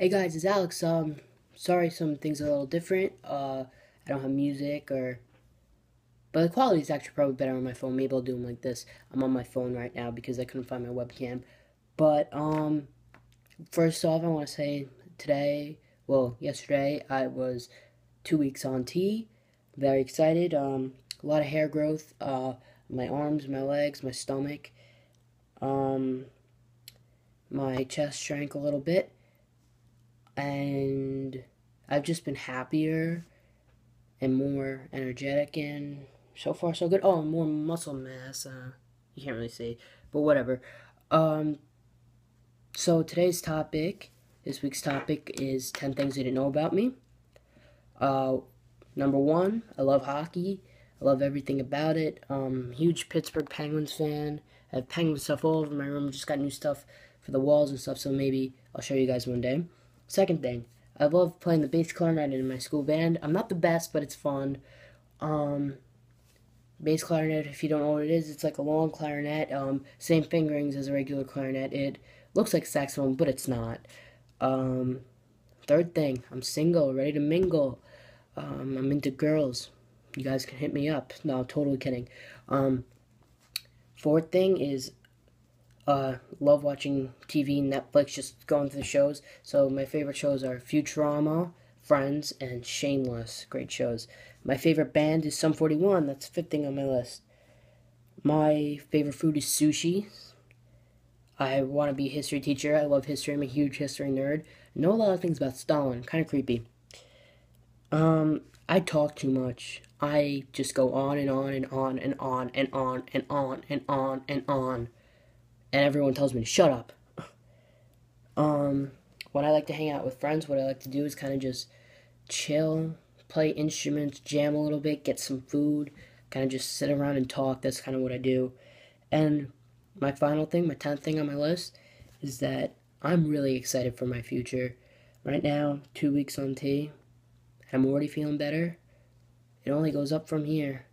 Hey guys, it's Alex. Um, sorry, some things are a little different. Uh, I don't have music or, but the quality is actually probably better on my phone. Maybe I'll do them like this. I'm on my phone right now because I couldn't find my webcam. But um, first off, I want to say today, well, yesterday I was two weeks on T. Very excited. Um, a lot of hair growth. Uh, my arms, my legs, my stomach. Um, my chest shrank a little bit and I've just been happier and more energetic and so far so good. Oh, more muscle mass. Uh, you can't really see, but whatever. Um, so today's topic, this week's topic is 10 things you didn't know about me. Uh, number one, I love hockey. I love everything about it. Um, huge Pittsburgh Penguins fan. I have Penguin stuff all over my room. Just got new stuff for the walls and stuff, so maybe I'll show you guys one day. Second thing, I love playing the bass clarinet in my school band. I'm not the best, but it's fun. Um, bass clarinet, if you don't know what it is, it's like a long clarinet, um, same fingerings as a regular clarinet. It looks like saxophone, but it's not. Um, third thing, I'm single, ready to mingle. Um, I'm into girls. You guys can hit me up. No, totally kidding. Um, fourth thing is uh, love watching TV, Netflix, just going through the shows. So my favorite shows are Futurama, Friends, and Shameless. Great shows. My favorite band is Sum 41. That's fifth thing on my list. My favorite food is sushi. I want to be a history teacher. I love history. I'm a huge history nerd. Know a lot of things about Stalin. Kind of creepy. Um, I talk too much. I just go on and on and on and on and on and on and on and on and on and everyone tells me to shut up. Um, when I like to hang out with friends, what I like to do is kind of just chill, play instruments, jam a little bit, get some food, kind of just sit around and talk. That's kind of what I do. And my final thing, my 10th thing on my list, is that I'm really excited for my future. Right now, two weeks on T, I'm already feeling better. It only goes up from here.